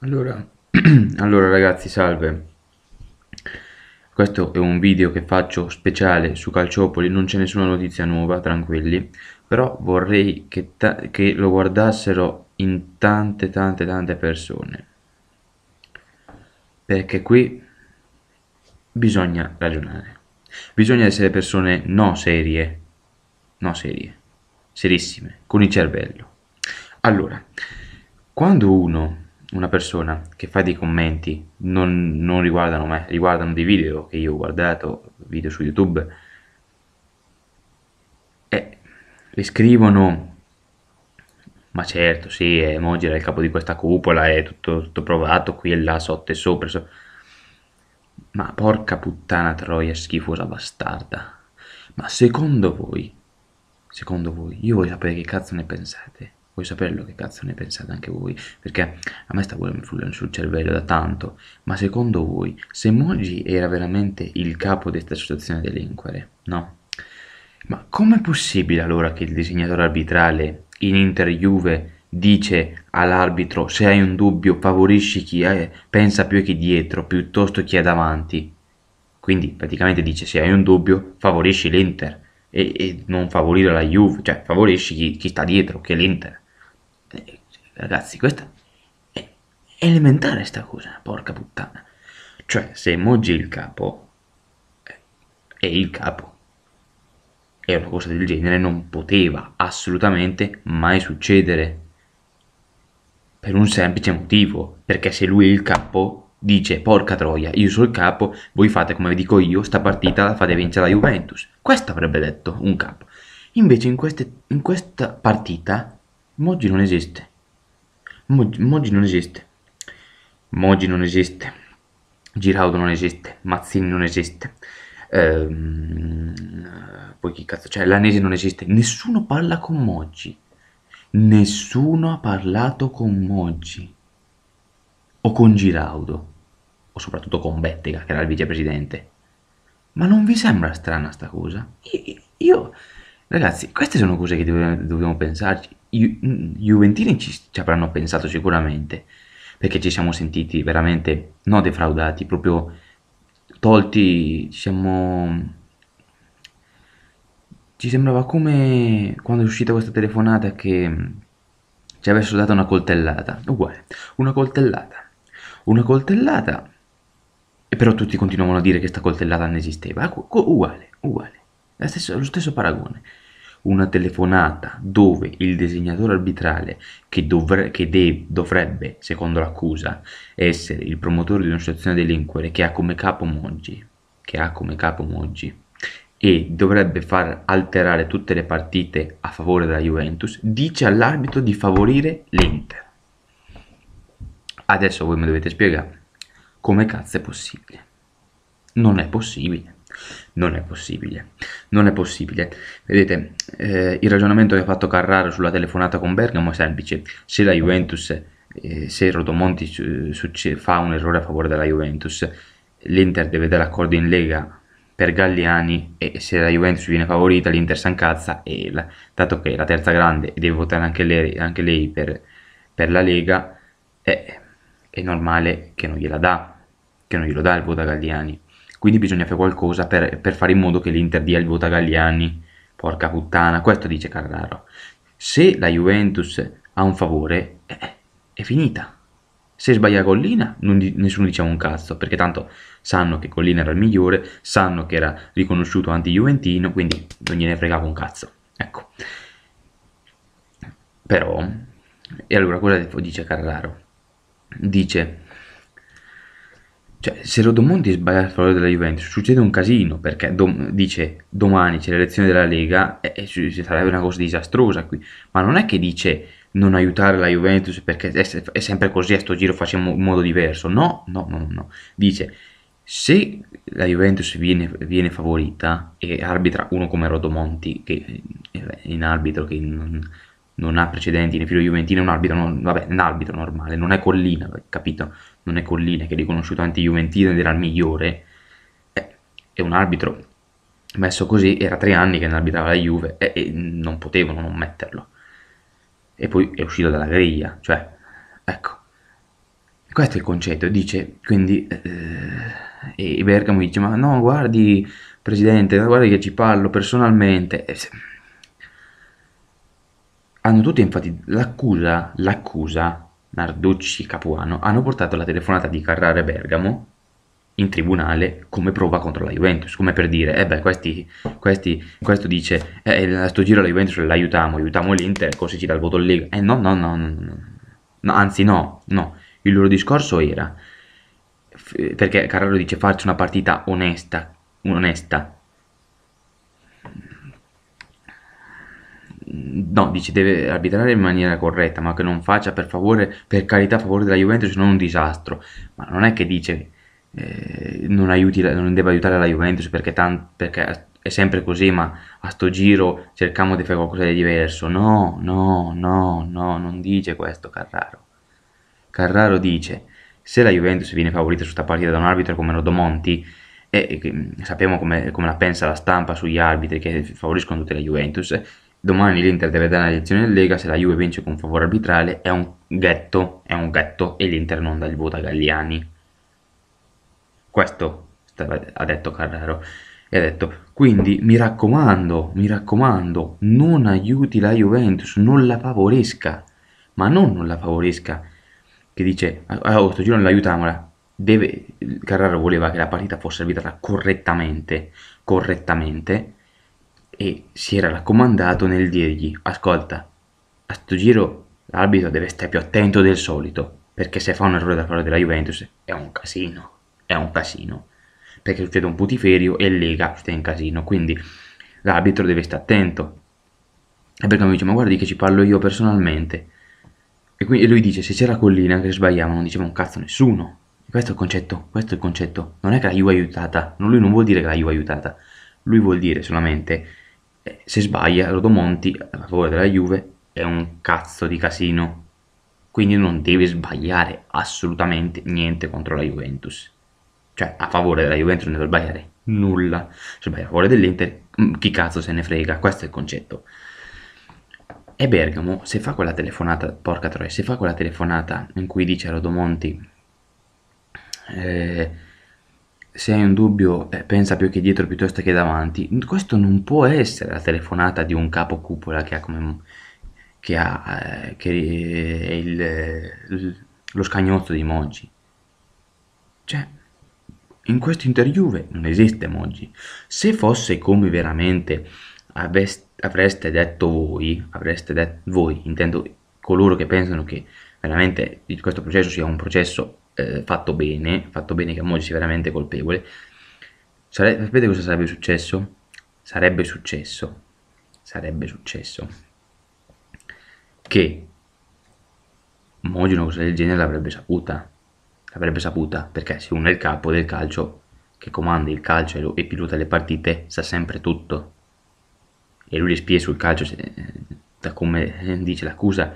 Allora, allora ragazzi, salve. Questo è un video che faccio speciale su Calciopoli, non c'è nessuna notizia nuova, tranquilli. Però vorrei che, che lo guardassero in tante tante tante persone. Perché qui bisogna ragionare. Bisogna essere persone no serie, no serie, serissime, con il cervello. Allora, quando uno, una persona che fa dei commenti, non, non riguardano me, riguardano dei video che io ho guardato, video su YouTube, e le scrivono ma certo, sì, Emoji era il capo di questa cupola, è tutto, tutto provato qui e là, sotto e sopra. So. Ma porca puttana troia schifosa bastarda. Ma secondo voi, secondo voi, io voglio sapere che cazzo ne pensate. Voglio saperlo che cazzo ne pensate anche voi, perché a me sta pure sul cervello da tanto, ma secondo voi, se Moji era veramente il capo di questa associazione delinquere, no? Ma com'è possibile allora che il disegnatore arbitrale in Inter-Juve dice all'arbitro se hai un dubbio favorisci chi è, pensa più a chi dietro piuttosto chi è davanti? Quindi praticamente dice se hai un dubbio favorisci l'Inter e, e non favorire la Juve, cioè favorisci chi, chi sta dietro che è l'Inter. Eh, ragazzi, questa è elementare sta cosa, porca puttana. Cioè, se Moggi è il capo, eh, è il capo. E una cosa del genere non poteva assolutamente mai succedere. Per un semplice motivo, perché se lui è il capo, dice porca troia, io sono il capo, voi fate come vi dico io, sta partita la fate vincere la Juventus. Questo avrebbe detto un capo. Invece in, queste, in questa partita Moggi non esiste. Moggi non esiste. Moggi non esiste. Giraudo non esiste. Mazzini non esiste. Ehm, poi chi cazzo? Cioè, Lanesi non esiste. Nessuno parla con Moggi. Nessuno ha parlato con Moggi. O con Giraudo. O soprattutto con Bettega, che era il vicepresidente. Ma non vi sembra strana sta cosa? Io, io ragazzi, queste sono cose che dobbiamo, dobbiamo pensarci. I Juventini ci, ci avranno pensato sicuramente, perché ci siamo sentiti veramente, non defraudati, proprio tolti, siamo... Ci sembrava come quando è uscita questa telefonata che ci avessero dato una coltellata, uguale, una coltellata, una coltellata, e però tutti continuavano a dire che questa coltellata non esisteva, uguale, uguale, lo stesso, lo stesso paragone una telefonata dove il disegnatore arbitrale, che, dovre, che de, dovrebbe, secondo l'accusa, essere il promotore di un'associazione delinquere che ha come capo Moggi, che ha come capo Moggi, e dovrebbe far alterare tutte le partite a favore della Juventus, dice all'arbitro di favorire l'Inter. Adesso voi mi dovete spiegare come cazzo è possibile. Non è possibile. Non è possibile, non è possibile. Vedete, eh, il ragionamento che ha fatto Carraro sulla telefonata con Bergamo è semplice. Se la Juventus, eh, se Rodomonti fa un errore a favore della Juventus, l'Inter deve dare accordo in Lega per Galliani e se la Juventus viene favorita l'Inter si incazza e la, dato che è la terza grande e deve votare anche lei, anche lei per, per, la Lega è, è normale che non gliela dà, che non glielo dà il voto a Galliani quindi bisogna fare qualcosa per, per fare in modo che l'Inter dia il voto a Galliani. Porca puttana, questo dice Carraro. Se la Juventus ha un favore, eh, è finita. Se sbaglia Collina, di, nessuno diceva un cazzo, perché tanto sanno che Collina era il migliore, sanno che era riconosciuto anti-juventino, quindi non gliene fregava un cazzo. Ecco. Però, e allora cosa dice Carraro? Dice cioè, se Rodomonti sbaglia a favore della Juventus, succede un casino, perché dom- dice domani c'è l'elezione della Lega e, e sarebbe una cosa disastrosa qui. Ma non è che dice non aiutare la Juventus perché è, è sempre così, a sto giro facciamo in modo diverso. No, no, no, no. Dice, se la Juventus viene, viene favorita e arbitra uno come Rodomonti, che è in arbitro, che non, non ha precedenti nel filo juventino, è un arbitro, non, vabbè, un arbitro normale, non è Collina, capito? Non è Collina che è riconosciuto anti-juventino ed era il migliore, è, è un arbitro messo così, era tre anni che ne arbitrava la Juve e, e, non potevano non metterlo. E poi è uscito dalla griglia, cioè, ecco. questo è il concetto, dice, quindi, eh, e Bergamo dice, ma no, guardi, Presidente, guardi che ci parlo personalmente. Hanno tutti infatti l'accusa, l'accusa, Narducci, Capuano, hanno portato la telefonata di Carrare Bergamo in tribunale come prova contro la Juventus, come per dire, eh beh, questi, questi, questo dice, eh, a sto giro la Juventus l'aiutiamo, aiutiamo l'Inter, così ci dà il voto in Lega. Eh no, no, no, no, no, anzi no, no, il loro discorso era, perché Carraro dice farci una partita onesta, onesta, no, dice deve arbitrare in maniera corretta, ma che non faccia per favore, per carità a favore della Juventus, non un disastro. Ma non è che dice eh, non, aiuti, non deve aiutare la Juventus perché, tan, perché è sempre così, ma a sto giro cerchiamo di fare qualcosa di diverso. No, no, no, no, non dice questo Carraro. Carraro dice, se la Juventus viene favorita su questa partita da un arbitro come Rodomonti, e, e sappiamo come, come, la pensa la stampa sugli arbitri che favoriscono tutte la Juventus, domani l'Inter deve dare una lezione in Lega, se la Juve vince con favore arbitrale è un ghetto, è un ghetto e l'Inter non dà il voto a Galliani. Questo ha detto Carraro. E ha detto quindi mi raccomando, mi raccomando, non aiuti la Juventus, non la favorisca, ma non non la favorisca, che dice ah, oh, sto giro non l'aiutiamola, deve, Carraro voleva che la partita fosse arbitrata correttamente, correttamente, e si era raccomandato nel dirgli ascolta, a sto giro l'arbitro deve stare più attento del solito, perché se fa un errore da parte della Juventus è un casino è un casino, perché succede un putiferio e Lega sta in casino, quindi l'arbitro deve stare attento. E perché mi dice, ma guardi che ci parlo io personalmente. E, quindi, e lui dice, se c'era Collina che sbagliava non diceva un cazzo nessuno. Questo è il concetto, questo è il concetto. Non è che la Juve è aiutata, non, lui non vuol dire che la Juve è aiutata, lui vuol dire solamente, se sbaglia Rodomonti a favore della Juve è un cazzo di casino. Quindi non deve sbagliare assolutamente niente contro la Juventus cioè a favore della Juventus non deve sbagliare nulla, se sbaglia a favore dell'Inter, mm, chi cazzo se ne frega, questo è il concetto. E Bergamo, se fa quella telefonata, porca troia, se fa quella telefonata in cui dice a Rodomonti, eh, se hai un dubbio eh, pensa più che dietro piuttosto che davanti, questo non può essere la telefonata di un capo cupola che ha come che ha eh, che è il, lo scagnozzo di Moggi. Cioè, in questo interjuve non esiste Moggi. Se fosse come veramente avreste detto voi, avreste detto voi, intendo coloro che pensano che veramente questo processo sia un processo eh, fatto bene, fatto bene che Moggi sia veramente colpevole, sare- sapete cosa sarebbe successo? Sarebbe successo, sarebbe successo che Moggi una cosa del genere l'avrebbe saputa l'avrebbe saputa, perché se uno è il capo del calcio, che comanda il calcio e pilota le partite, sa sempre tutto. E lui le spie sul calcio, da come dice l'accusa,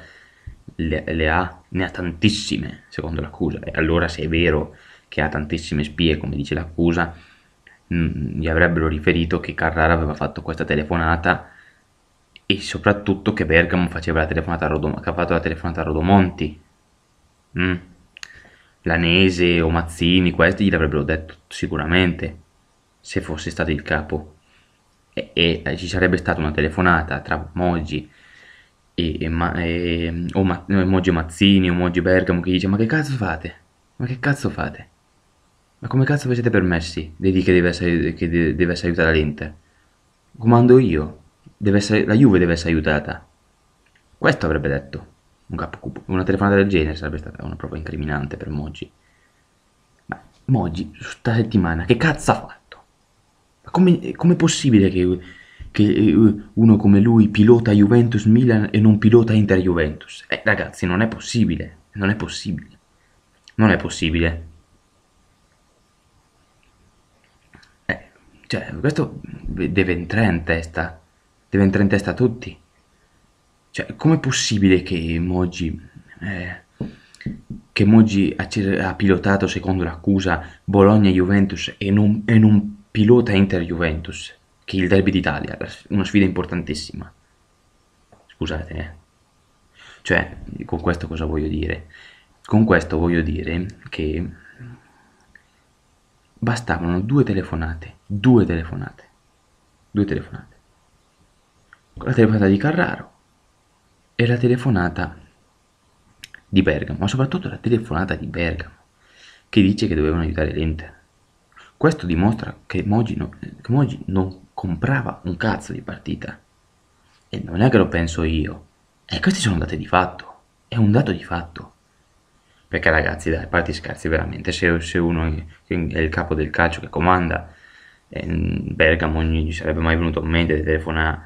le, le, ha, ne ha tantissime, secondo l'accusa. E allora se è vero che ha tantissime spie, come dice l'accusa, mm, gli avrebbero riferito che Carrara aveva fatto questa telefonata e soprattutto che Bergamo faceva la telefonata a, Rodom- che ha fatto la telefonata a Rodomonti. Mm. Lanese o Mazzini, questi gliel'avrebbero detto sicuramente se fosse stato il capo. E, e ci sarebbe stata una telefonata tra Moggi e, e, e o Ma, Moggi Mazzini o Moggi Bergamo che dice ma che cazzo fate? Ma che cazzo fate? Ma come cazzo vi siete permessi di dire che deve essere, che deve essere aiutata l'Inter? Comando io, essere, la Juve deve essere aiutata. Questo avrebbe detto un capo una telefonata del genere sarebbe stata una prova incriminante per Moggi. Ma Moggi, su sta settimana, che cazzo ha fatto? Ma come è possibile che, che, eh, uno come lui pilota Juventus Milan e non pilota Inter Juventus? Eh, ragazzi, non è possibile. Non è possibile. Non è possibile. Eh, cioè, questo deve entrare in testa. Deve entrare in testa a tutti. Cioè, com'è possibile che Moggi, eh, che Moggi ha, ha, pilotato, secondo l'accusa, Bologna-Juventus e non, e non pilota Inter-Juventus, che il derby d'Italia, una sfida importantissima? Scusate, eh. Cioè, con questo cosa voglio dire? con questo voglio dire che bastavano due telefonate, due telefonate, due telefonate. La telefonata di Carraro e la telefonata di Bergamo, ma soprattutto la telefonata di Bergamo, che dice che dovevano aiutare l'Inter. Questo dimostra che Mogi non comprava un cazzo di partita. E non è che lo penso io. E questi sono dati di fatto. È un dato di fatto. Perché ragazzi, dai, parti scherzi veramente. Se, se uno è il capo del calcio che comanda, in Bergamo non gli sarebbe mai venuto in mente di telefonare,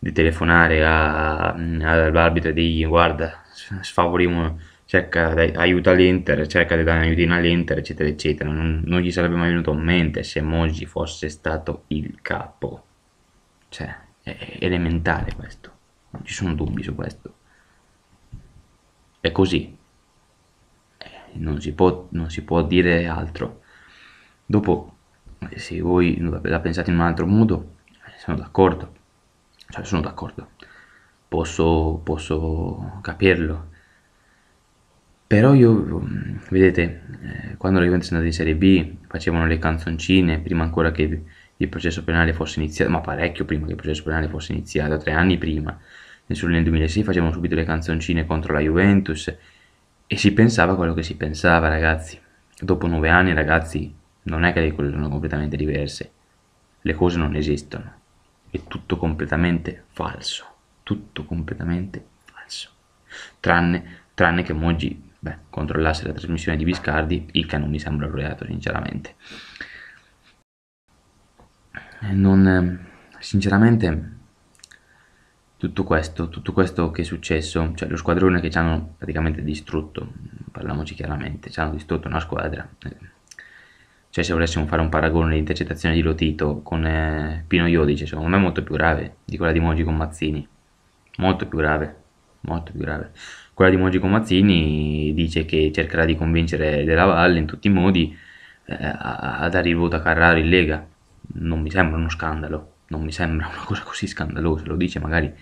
di telefonare all'arbitro e dirgli guarda, sfavoriamo, cerca, aiuta l'Inter, cerca di dare un aiutino all'Inter, eccetera, eccetera. Non, non, gli sarebbe mai venuto in mente se Moggi fosse stato il capo. Cioè, è elementare questo. Non ci sono dubbi su questo. È così. Eh, non si può, non si può dire altro. Dopo, se voi la pensate in un altro modo, sono d'accordo. Cioè, sono d'accordo. Posso, posso capirlo. Però io, vedete, eh, quando la Juventus è andata in Serie B, facevano le canzoncine, prima ancora che il processo penale fosse iniziato, ma parecchio prima che il processo penale fosse iniziato, tre anni prima, nel 2006 facevano subito le canzoncine contro la Juventus e si pensava quello che si pensava ragazzi. Dopo nove anni ragazzi non è che le cose sono completamente diverse, le cose non esistono, è tutto completamente falso, tutto completamente falso, tranne, tranne che Moggi beh, controllasse la trasmissione di Biscardi, il che non mi sembra un sinceramente. Non, sinceramente tutto questo, tutto questo che è successo, cioè lo squadrone che ci hanno praticamente distrutto, parliamoci chiaramente, ci hanno distrutto una squadra. Cioè se volessimo fare un paragone di intercettazione di Lotito con eh, Pino Iodice, secondo me è molto più grave di quella di Moggi con Mazzini. Molto più grave, molto più grave. Quella di Moggi con Mazzini dice che cercherà di convincere Della Valle in tutti i modi eh, a dare il voto a Carraro in Lega. Non mi sembra uno scandalo, non mi sembra una cosa così scandalosa, lo dice magari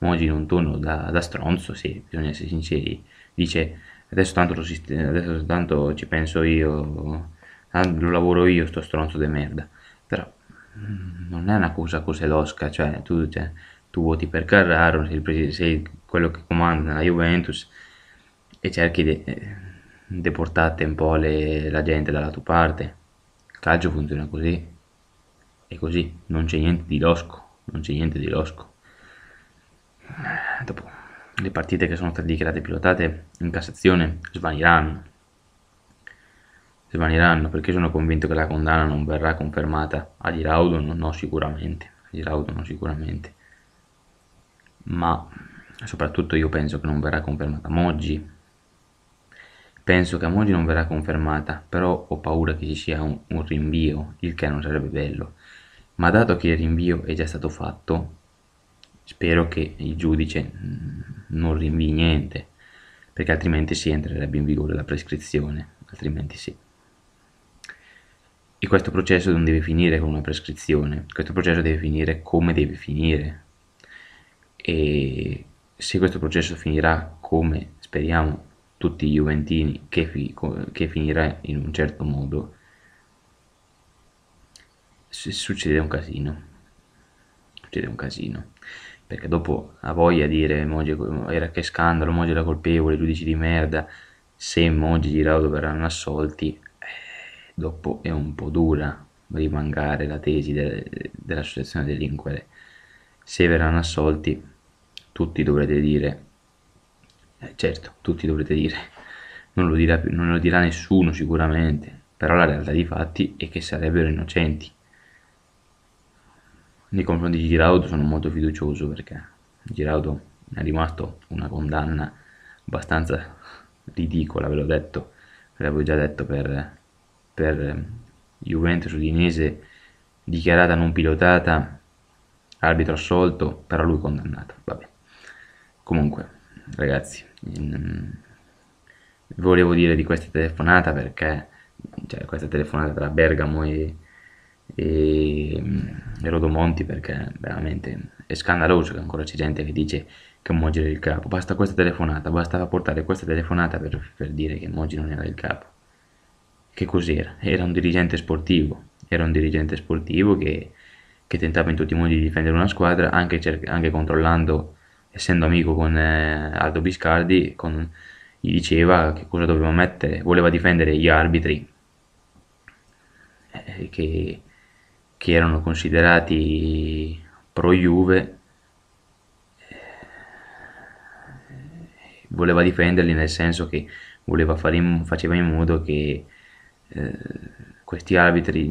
Mogi in un tono da, da stronzo, sì, bisogna essere sinceri, dice adesso tanto, lo, adesso tanto ci penso io, lo lavoro io sto stronzo di merda, però mm, non è una cosa così losca, cioè tu, cioè, tu voti per Carraro, sei, il, sei quello che comanda nella Juventus e cerchi di de portare un po' le, la gente dalla tua parte, il calcio funziona così e così non c'è niente di losco, non c'è niente di losco. Dopo le partite che sono state dichiarate pilotate in Cassazione svaniranno. Svaniranno perché sono convinto che la condanna non verrà confermata a Giraudo, no, no sicuramente, a Giraudo no sicuramente. Ma soprattutto io penso che non verrà confermata Moggi. Penso che Moggi non verrà confermata, però ho paura che ci sia un, un rinvio, il che non sarebbe bello ma dato che il rinvio è già stato fatto, spero che il giudice mm, non rinvii niente, perché altrimenti si entrerebbe in vigore la prescrizione, altrimenti sì. E questo processo non deve finire con una prescrizione, questo processo deve finire come deve finire. E se questo processo finirà come speriamo tutti i Juventini che, fi che finirà in un certo modo, succede un casino. Succede un casino. Perché dopo ha voglia di dire Mogi era che scandalo, Mogi era colpevole, giudici di merda se Mogi e Giraudo verranno assolti eh, dopo è un po' dura rimangare la tesi de dell'associazione delinquere. Se verranno assolti tutti dovrete dire. Eh, certo, tutti dovrete dire. Non lo, dirà, non lo dirà nessuno sicuramente però la realtà dei fatti è che sarebbero innocenti. Nei confronti di Giraudo sono molto fiducioso perché Giraudo è rimasto una condanna abbastanza ridicola, ve l'ho detto, ve l'avevo già detto per, per Juventus Udinese dichiarata non pilotata, arbitro assolto, però lui condannato, vabbè. Comunque, ragazzi, in, volevo dire di questa telefonata perché, cioè questa telefonata tra Bergamo e, e, e Rodomonti perché veramente è scandaloso che ancora c'è gente che dice che Moggi era il capo. Basta questa telefonata, bastava portare questa telefonata per, per dire che Moggi non era il capo. Che cos'era? Era un dirigente sportivo, era un dirigente sportivo che, che tentava in tutti i modi di difendere una squadra, anche, anche controllando, essendo amico con eh, Aldo Biscardi, con, gli diceva che cosa doveva mettere, voleva difendere gli arbitri eh, che, che erano considerati pro Juve voleva difenderli nel senso che voleva fare in, faceva in modo che eh, questi arbitri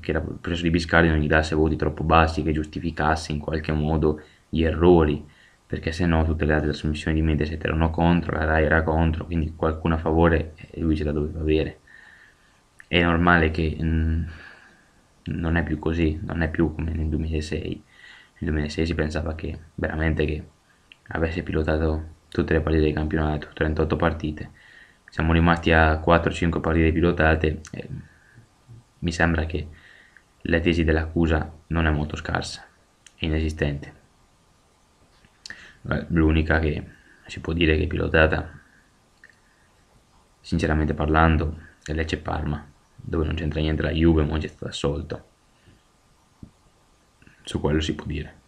che era preso di Biscardi non gli dasse voti troppo bassi che giustificasse in qualche modo gli errori perché se no tutte le altre trasmissioni di Mediaset erano contro, la RAI era contro, quindi qualcuno a favore lui ce la doveva avere. È normale che mh, mm, non è più così, non è più come nel 2006. Nel 2006 si pensava che veramente che avesse pilotato tutte le partite di campionato, 38 partite. Siamo rimasti a 4-5 partite pilotate mi sembra che la tesi dell'accusa non è molto scarsa, è inesistente. L'unica che si può dire che è pilotata, sinceramente parlando, è Lecce Parma, dove non c'entra niente la Juve, Monge è stato assolto. Su quello si può dire.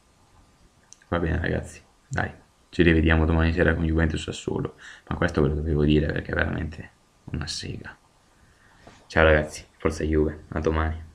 Va bene ragazzi, dai. Ci rivediamo domani sera con Juventus Sassuolo. Ma questo ve lo dovevo dire perché è veramente una sega. Ciao ragazzi, forza Juve, a domani.